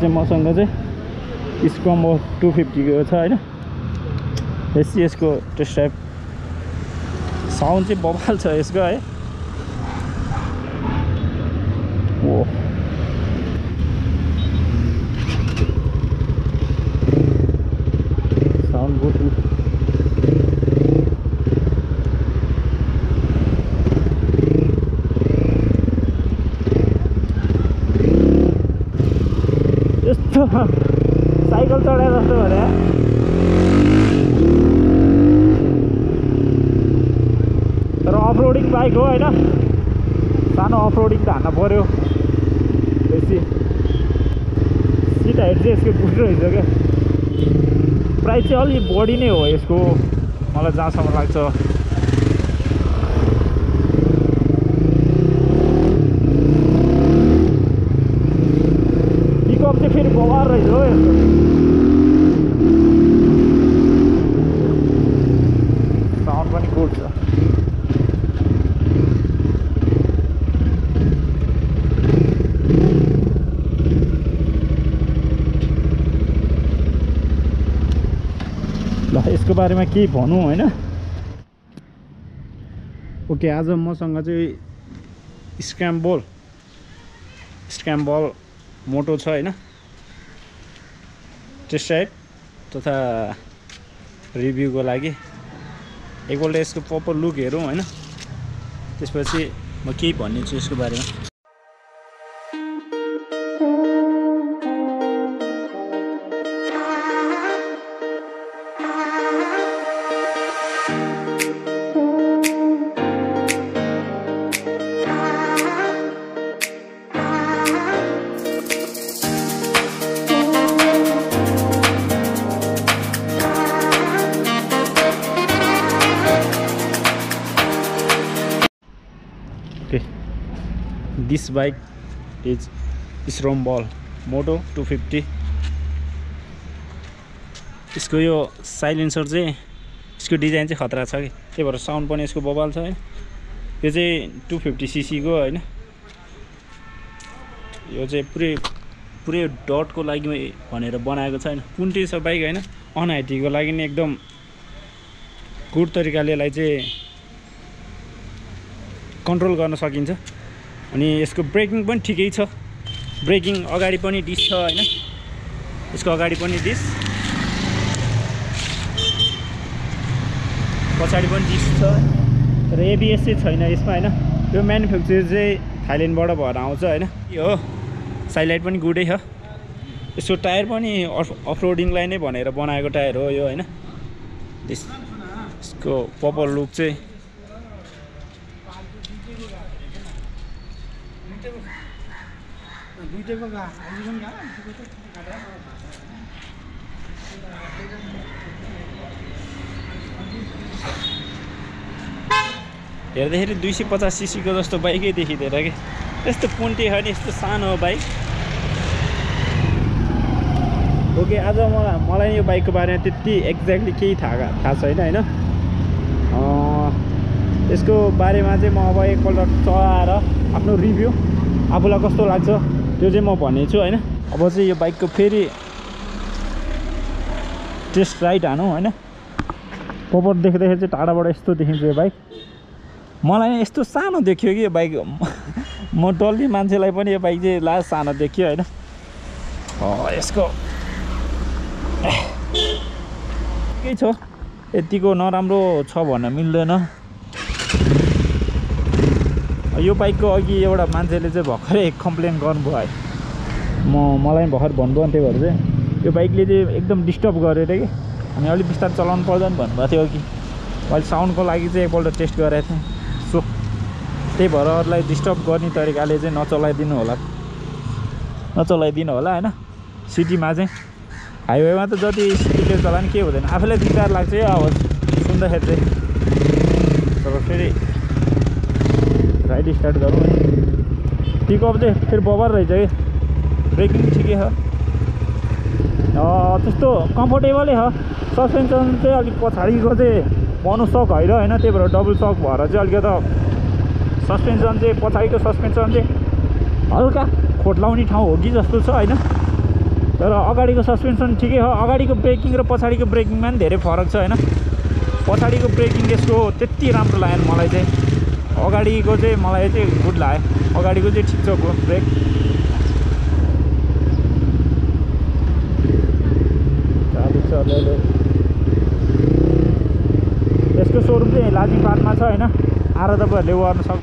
चाहिँ मसँग चाहिँ स्कम्बो टु फिफ्टीको छ होइन। यसो यसको टेस्ट ड्राइभ साउन्ड चाहिँ बबाल छ यसको है ओ साउन्ड गुड यस्तो साइकल चढाए जस्तो भने तर अफरोडिङ बाइक हो होइन सानो अफरोडिङ त हान्न पऱ्यो बेसी सिट हाइट चाहिँ यसको गुड रहेछ क्या प्राइस चाहिँ अलिक बढी नै हो यसको मलाई जहाँसम्म लाग्छ पिकअप चाहिँ फेरि बवार रहेछ हो यसको साउन्ड पनि गुड छ ल यसको बारेमा केही भनौँ होइन? ओके आज मसँग चाहिँ स्क्याम्बल स्क्याम्बल मोटो छ होइन? टेस्ट ड्राइभ तथा रिभ्यूको लागि। एकपल्ट यसको प्रपर लुक हेरौँ होइन? त्यसपछि म केही भनिदिन्छु यसको बारेमा। Okay. This bike is स्रोम बल मोटो 250 यसको यो साइलेन्सर चाहिँ यसको डिजाइन चाहिँ खतरा छ कि? त्यही भएर साउन्ड पनि यसको बबाल छ होइन यो चाहिँ टु फिफ्टी सिसीको होइन। यो चाहिँ पुरै पुरै डटको लागि भनेर बनाएको छ होइन। कुन्टी छ बाइक होइन? अनहाइटीको लागि एकदम गुड तरिकाले यसलाई चाहिँ कन्ट्रोल गर्न सकिन्छ। अनि यसको ब्रेकिङ पनि ठिकै छ। ब्रेकिङ अगाडि पनि डिस छ होइन? यसको अगाडि पनि डिस पछाडि पनि डिस छ। तर एबिएस चाहिँ छैन यसमा होइन? यो म्यानुफ्याक्चर चाहिँ थाइल्यान्डबाट भएर आउँछ होइन? हो। साइलाइट पनि गुडै छ। यसको टायर पनि अफ अफरोडिङलाई नै भनेर बनाएको टायर हो यो होइन? यसको प्रपर लुक चाहिँ हेर्दाखेरि दुई सय पचास सिसीको जस्तो बाइकै देखिँदैन कि? यस्तो पुन्टे छ नि यस्तो सानो बाइक। ओके आज मलाई मलाई यो बाइकको बारेमा त्यति एक्ज्याक्टली केही थाहा थाहा छैन होइन? यसको बारेमा चाहिँ म अब एकपल्ट चलाएर आफ्नो रिभ्यू आफूलाई कस्तो लाग्छ त्यो चाहिँ म भनेछु होइन? अब चाहिँ यो बाइकको फेरि टेस्ट राइड हानौँ होइन? प्रपर देख्दाखेरि चाहिँ टाढाबाट यस्तो देखिन्छ यो बाइक। मलाई यस्तो सानो देखियो कि यो बाइक। म डल्ने मान्छेलाई पनि यो बाइक चाहिँ लास्ट सानो देखियो होइन? यसको केही छ? यतिको नराम्रो छ भन्न मिल्दैन। यो बाइकको अघि एउटा मान्छेले चाहिँ भर्खरै कम्प्लेन गर्नुभयो है। म मलाई भर्खर भन्नुभयो नि त्यही भएर चाहिँ। यो बाइकले चाहिँ एकदम डिस्टर्ब गरेर कि अनि अलिक बिस्तारै चलाउनु पर्दैन भन्नुभएको थियो अघि। मैले साउन्डको लागि चाहिँ एकपल्ट टेस्ट गरेको थिएँ। सो त्यही भएर अरूलाई डिस्टर्ब गर्ने तरिकाले चाहिँ नचलाइदिनु होला। नचलाइदिनु होला होइन? सिटीमा चाहिँ। हाइवेमा त जति स्पिडले चलायो नि के हुँदैन। आफैलाई दिक्दार लाग्छ। यो आवाज। सुन्दाखेरि चाहिँ तर फेरि राइड स्टार्ट गरौँ है पिकअप चाहिँ फेरि बबर रहेछ कि ब्रेकिङ ठिकै छ त्यस्तो कम्फोर्टेबलै छ सस्पेन्सन चाहिँ अलिक पछाडिको चाहिँ मोनोसक होइन होइन? त्यही भएर डबल सक भएर चाहिँ अलिकति सस्पेन्सन चाहिँ पछाडिको सस्पेन्सन चाहिँ हल्का खोट लाउने ठाउँ हो कि जस्तो छ होइन? तर अगाडिको सस्पेन्सन ठिकै हो। अगाडिको ब्रेकिङ र पछाडिको ब्रेकिङमा पनि धेरै फरक छ होइन? पछाडिको ब्रेकिङ यसको त्यति राम्रो लागेन मलाई चाहिँ। अगाडिको चाहिँ मलाई चाहिँ गुड लाग्यो। अगाडिको चाहिँ ठिक छ ब्रेक। यसको सोरुम चाहिँ लाजिपाटमा छ होइन? आएर तपाईँहरूले गर्नु सक्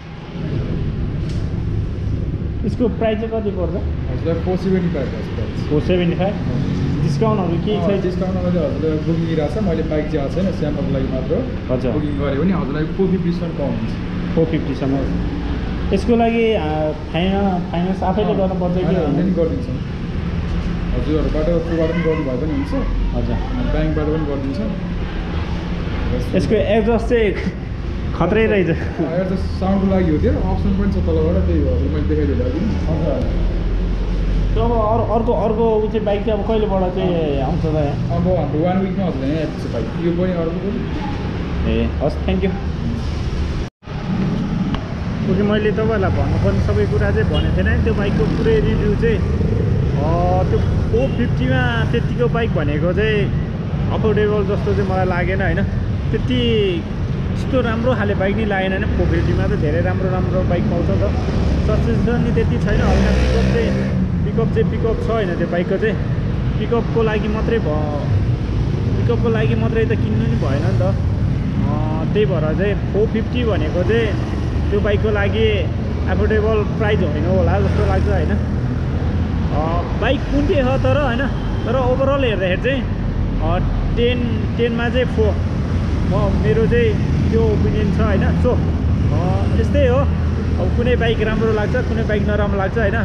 यसको प्राइस चाहिँ कति पर्छ? Four seventy five four seventy five? डिस्काउन्टहरू केही छैन डिस्काउन्टमा चाहिँ हजुरलाई बुकिङ दिइरहेको छ। मैले बाइक चाहिँ आएको छैन स्याम्पलको लागि मात्र बुकिङ गऱ्यो भने हजुरलाई फोर फिफ्टीसम्म पाउनुहुन्छ। फोर फिफ्टीसम्म यसको लागि फाइना फाइनेन्स आफैले गर्नुपर्छ कि गरिदिन्छौँ। हजुरहरूबाट थ्रुबाट पनि गर्नुभयो पनि हुन्छ। हजुर। ब्याङ्कबाट पनि गरिदिन्छ। यसको एग्जस्ट चाहिँ खत्रै रहेछ। त साउन्डको लागि हो त्यो। अप्सन पनि छ तलबाट त्यही हो। हजुर मैले देखाइदिएँ अघि त्यो अब अरू अर्को अर्को ऊ चाहिँ बाइक चाहिँ अब कहिलेबाट चाहिँ आउँछ त? अब हाम्रो वान विकमा हजुरलाई यहाँ आइपुग्छ बाइक यो पनि अर्को पनि। ए हस् थ्याङ्क यू। ओके मैले तपाईँहरूलाई भन्नुपर्ने सबै कुरा चाहिँ भनेको थिएन है त्यो बाइकको पुरै रिभ्यू चाहिँ। त्यो फोर फिफ्टीमा त्यत्तिको बाइक भनेको चाहिँ अफोर्डेबल जस्तो चाहिँ मलाई लागेन होइन। त्यति त्यस्तो राम्रो खाले बाइक नै लागेन होइन। फोर फिफ्टीमा त धेरै राम्रो राम्रो बाइक पाउँछ नि त। सस्पेन्सन नि त्यति छैन हल्का पिकअप चाहिँ पिकअप चाहिँ पिकअप छ होइन त्यो बाइकको चाहिँ। पिकअपको लागि मात्रै भ पिकअपको लागि मात्रै त किन्नु नि भएन नि त। त्यही भएर चाहिँ फोर फिफ्टी भनेको चाहिँ त्यो बाइकको लागि एफोर्डेबल प्राइस होइन? होला जस्तो लाग्छ होइन? बाइक कुन चाहिँ छ तर होइन? तर ओभरअल हेर्दाखेरि चाहिँ टेन टेनमा चाहिँ फोर म मेरो चाहिँ त्यो ओपिनियन छ होइन? सो यस्तै हो। अब कुनै बाइक राम्रो लाग्छ कुनै बाइक नराम्रो लाग्छ होइन?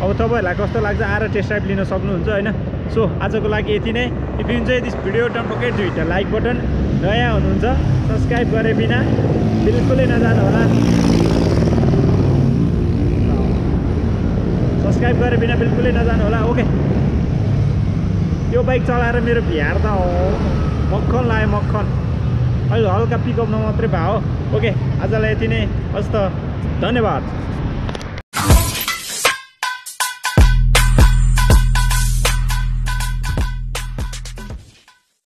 अब तपाईँहरूलाई कस्तो लाग्छ आएर टेस्ट ड्राइभ लिन सक्नुहुन्छ होइन? सो आजको लागि यति नै। If you enjoy this video don't forget to hit the like button नयाँ हुनुहुन्छ सब्सक्राइब गरे बिना बिल्कुलै नजानु होला। सब्सक्राइब गरे बिना बिल्कुलै नजानु होला ओके त्यो बाइक चलाएर मेरो भ्यार त हो। मक्खन लाग्यो मक्खन। अहिले हल्का पिकअपमा मात्रै भयो ओके आजलाई यति नै। हस् त धन्यवाद।